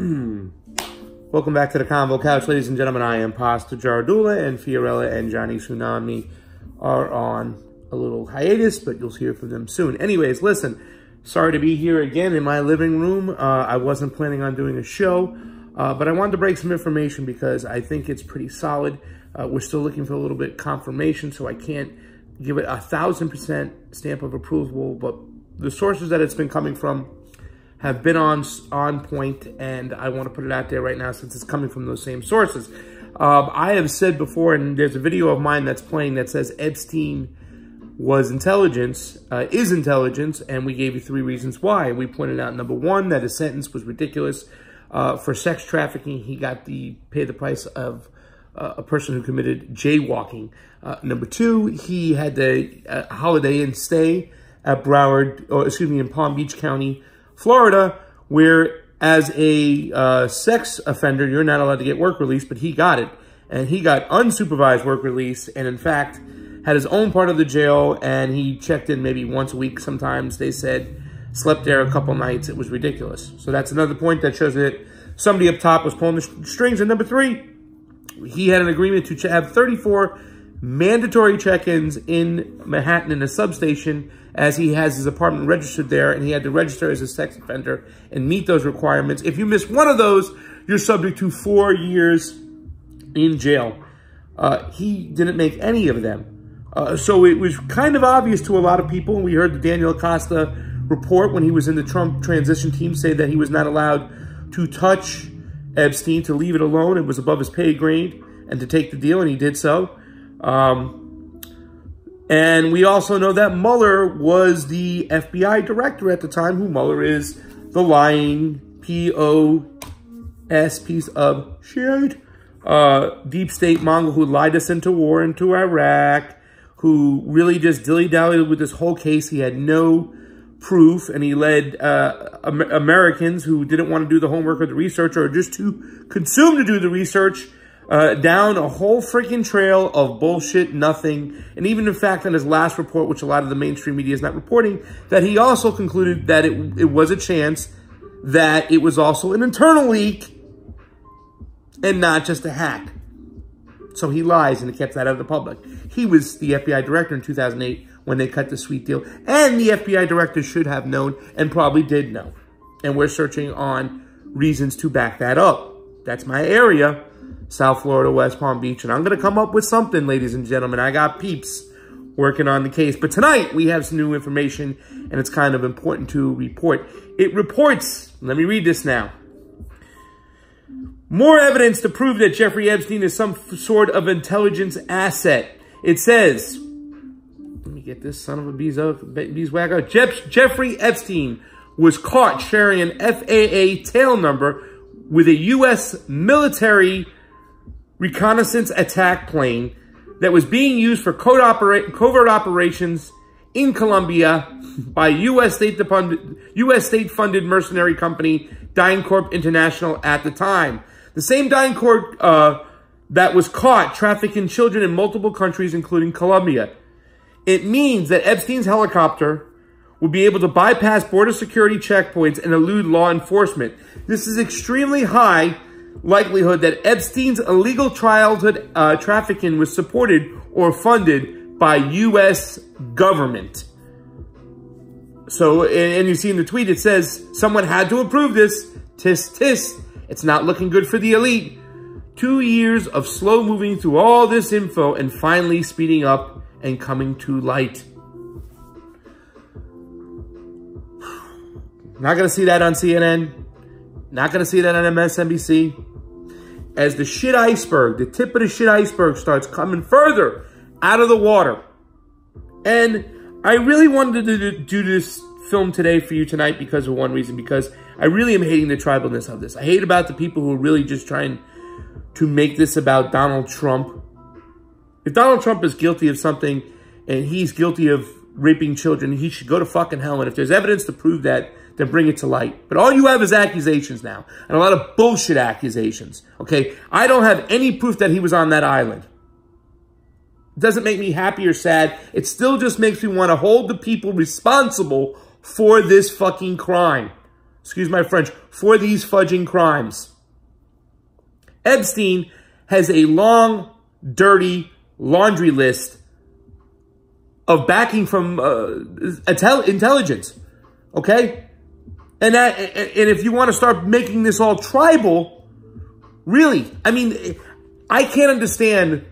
Welcome back to the Convo Couch, ladies and gentlemen. I am Pasta Jardula, and Fiorella and Johnny Tsunami are on a little hiatus, but you'll hear from them soon. Anyways, listen, sorry to be here again in my living room. Uh, I wasn't planning on doing a show, uh, but I wanted to break some information because I think it's pretty solid. Uh, we're still looking for a little bit confirmation, so I can't give it a thousand percent stamp of approval, but the sources that it's been coming from have been on on point, and I want to put it out there right now since it's coming from those same sources. Um, I have said before, and there's a video of mine that's playing that says Epstein was intelligence, uh, is intelligence, and we gave you three reasons why. We pointed out, number one, that his sentence was ridiculous. Uh, for sex trafficking, he got the pay the price of uh, a person who committed jaywalking. Uh, number two, he had the holiday and stay at Broward, or excuse me, in Palm Beach County, Florida, where as a uh, sex offender, you're not allowed to get work release, but he got it. And he got unsupervised work release, and in fact, had his own part of the jail, and he checked in maybe once a week sometimes, they said, slept there a couple nights. It was ridiculous. So that's another point that shows that somebody up top was pulling the strings. And number three, he had an agreement to have 34 mandatory check-ins in Manhattan in a substation as he has his apartment registered there and he had to register as a sex offender and meet those requirements. If you miss one of those, you're subject to four years in jail. Uh, he didn't make any of them. Uh, so it was kind of obvious to a lot of people. We heard the Daniel Acosta report when he was in the Trump transition team say that he was not allowed to touch Epstein, to leave it alone. It was above his pay grade and to take the deal, and he did so. Um, and we also know that Mueller was the FBI director at the time, who Mueller is the lying P.O.S. piece of shit. Uh, deep state Mongol who lied us into war into Iraq, who really just dilly-dallied with this whole case. He had no proof, and he led uh, Americans who didn't want to do the homework or the research or just too consumed to do the research uh, down a whole freaking trail of bullshit, nothing. And even in fact, in his last report, which a lot of the mainstream media is not reporting, that he also concluded that it, it was a chance that it was also an internal leak and not just a hack. So he lies and he kept that out of the public. He was the FBI director in 2008 when they cut the sweet deal. And the FBI director should have known and probably did know. And we're searching on reasons to back that up. That's my area. South Florida, West Palm Beach. And I'm going to come up with something, ladies and gentlemen. I got peeps working on the case. But tonight, we have some new information, and it's kind of important to report. It reports, let me read this now. More evidence to prove that Jeffrey Epstein is some sort of intelligence asset. It says, let me get this son of a beeswax Jeff, Jeffrey Epstein was caught sharing an FAA tail number with a U.S. military reconnaissance attack plane that was being used for opera covert operations in Colombia by U.S. state-funded U.S. state-funded mercenary company DynCorp International at the time. The same DynCorp uh, that was caught trafficking children in multiple countries, including Colombia. It means that Epstein's helicopter would be able to bypass border security checkpoints and elude law enforcement. This is extremely high likelihood that Epstein's illegal childhood uh, trafficking was supported or funded by U.S. government. So, and you see in the tweet, it says, someone had to approve this. Tis, tis. It's not looking good for the elite. Two years of slow moving through all this info and finally speeding up and coming to light. Not going to see that on CNN. Not going to see that on MSNBC. As the shit iceberg, the tip of the shit iceberg starts coming further out of the water. And I really wanted to do this film today for you tonight because of one reason. Because I really am hating the tribalness of this. I hate about the people who are really just trying to make this about Donald Trump. If Donald Trump is guilty of something and he's guilty of raping children, he should go to fucking hell. And if there's evidence to prove that, then bring it to light. But all you have is accusations now, and a lot of bullshit accusations, okay? I don't have any proof that he was on that island. It doesn't make me happy or sad. It still just makes me want to hold the people responsible for this fucking crime. excuse my French, for these fudging crimes. Epstein has a long, dirty laundry list of backing from uh, intelligence. Okay? And that, and if you want to start making this all tribal, really, I mean, I can't understand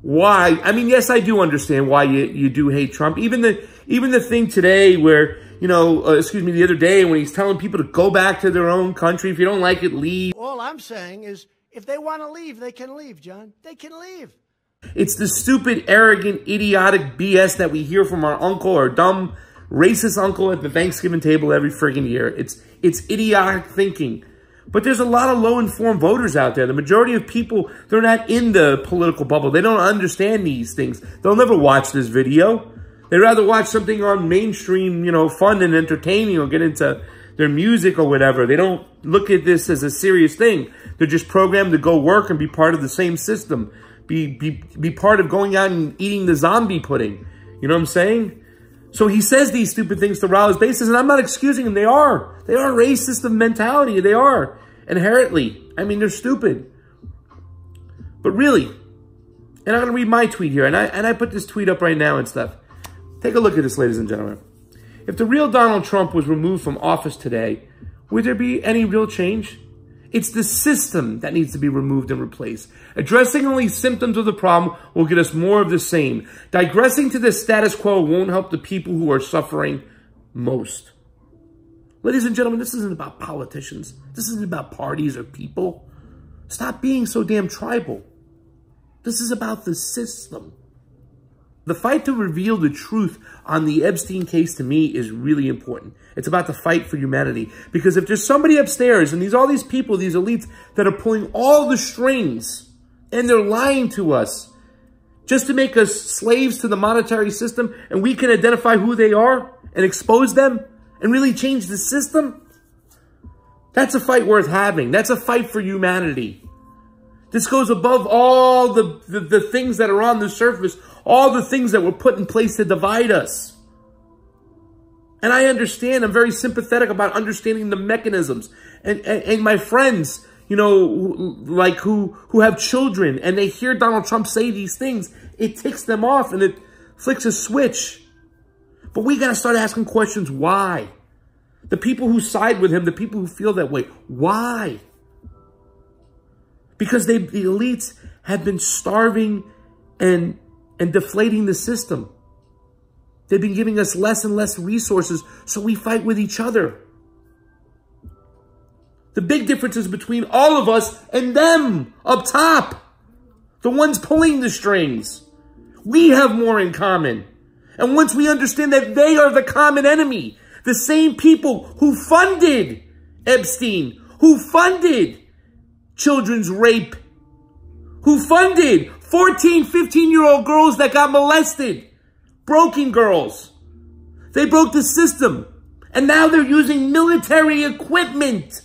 why. I mean, yes, I do understand why you, you do hate Trump. Even the, even the thing today where, you know, uh, excuse me, the other day when he's telling people to go back to their own country. If you don't like it, leave. All I'm saying is if they want to leave, they can leave, John. They can leave. It's the stupid, arrogant, idiotic BS that we hear from our uncle or dumb, racist uncle at the Thanksgiving table every friggin' year. It's, it's idiotic thinking. But there's a lot of low-informed voters out there. The majority of people, they're not in the political bubble. They don't understand these things. They'll never watch this video. They'd rather watch something on mainstream, you know, fun and entertaining or get into their music or whatever. They don't look at this as a serious thing. They're just programmed to go work and be part of the same system. Be, be, be part of going out and eating the zombie pudding. You know what I'm saying? So he says these stupid things to rile his bases, and I'm not excusing them. They are. They are racist of mentality. They are. Inherently. I mean, they're stupid. But really, and I'm going to read my tweet here, and I, and I put this tweet up right now and stuff. Take a look at this, ladies and gentlemen. If the real Donald Trump was removed from office today, would there be any real change? It's the system that needs to be removed and replaced. Addressing only symptoms of the problem will get us more of the same. Digressing to the status quo won't help the people who are suffering most. Ladies and gentlemen, this isn't about politicians. This isn't about parties or people. Stop being so damn tribal. This is about the system. The fight to reveal the truth on the Epstein case to me is really important. It's about the fight for humanity. Because if there's somebody upstairs and these all these people, these elites that are pulling all the strings and they're lying to us just to make us slaves to the monetary system and we can identify who they are and expose them and really change the system, that's a fight worth having. That's a fight for humanity. This goes above all the, the, the things that are on the surface, all the things that were put in place to divide us. And I understand, I'm very sympathetic about understanding the mechanisms. And, and, and my friends, you know, like who, who have children and they hear Donald Trump say these things, it ticks them off and it flicks a switch. But we got to start asking questions. Why? The people who side with him, the people who feel that way, why? Because they, the elites have been starving and and deflating the system. They've been giving us less and less resources, so we fight with each other. The big difference is between all of us and them up top. The ones pulling the strings. We have more in common. And once we understand that they are the common enemy, the same people who funded Epstein, who funded children's rape, who funded 14, 15 year old girls that got molested. Broken girls. They broke the system. And now they're using military equipment.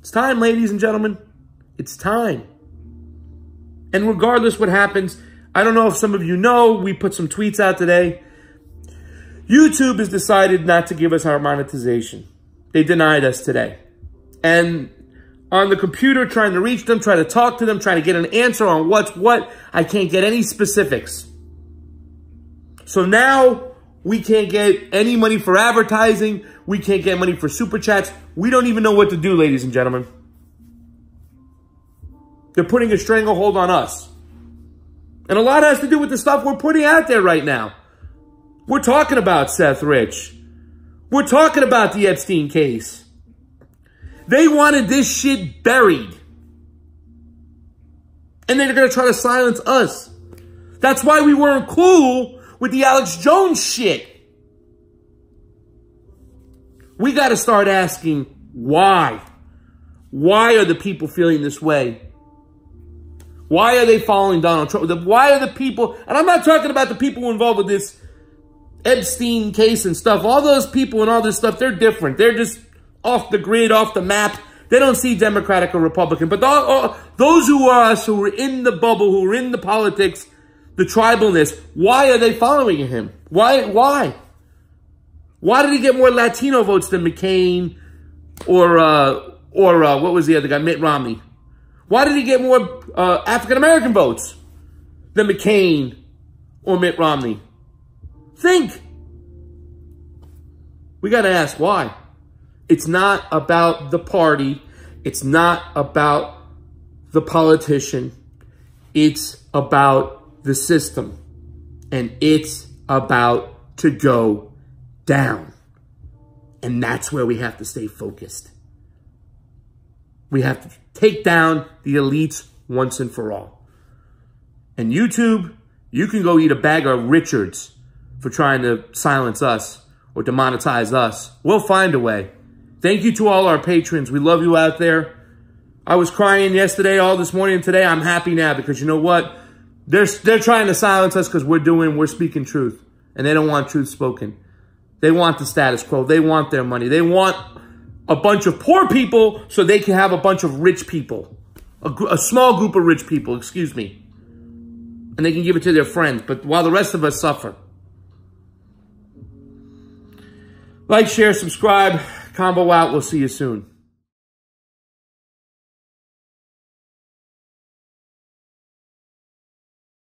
It's time, ladies and gentlemen. It's time. And regardless what happens, I don't know if some of you know, we put some tweets out today. YouTube has decided not to give us our monetization. They denied us today. And on the computer trying to reach them, trying to talk to them, trying to get an answer on what's what. I can't get any specifics. So now we can't get any money for advertising. We can't get money for super chats. We don't even know what to do, ladies and gentlemen. They're putting a stranglehold on us. And a lot has to do with the stuff we're putting out there right now. We're talking about Seth Rich. We're talking about the Epstein case. They wanted this shit buried. And they're going to try to silence us. That's why we weren't cool with the Alex Jones shit. We got to start asking why. Why are the people feeling this way? Why are they following Donald Trump? Why are the people, and I'm not talking about the people involved with this Epstein case and stuff. All those people and all this stuff, they're different. They're just off the grid, off the map. They don't see Democratic or Republican. But those who are us, who are in the bubble, who are in the politics, the tribalness, why are they following him? Why? Why? Why did he get more Latino votes than McCain or, uh, or uh, what was the other guy, Mitt Romney? Why did he get more uh, African-American votes than McCain or Mitt Romney? Think. We got to ask why. It's not about the party. It's not about the politician. It's about the system. And it's about to go down. And that's where we have to stay focused. We have to take down the elites once and for all. And YouTube, you can go eat a bag of Richards for trying to silence us or demonetize us. We'll find a way. Thank you to all our patrons. We love you out there. I was crying yesterday, all this morning, and today I'm happy now because you know what? They're, they're trying to silence us because we're doing, we're speaking truth. And they don't want truth spoken. They want the status quo. They want their money. They want a bunch of poor people so they can have a bunch of rich people. A, a small group of rich people, excuse me. And they can give it to their friends. But while the rest of us suffer. Like, share, subscribe. Convo out. We'll see you soon.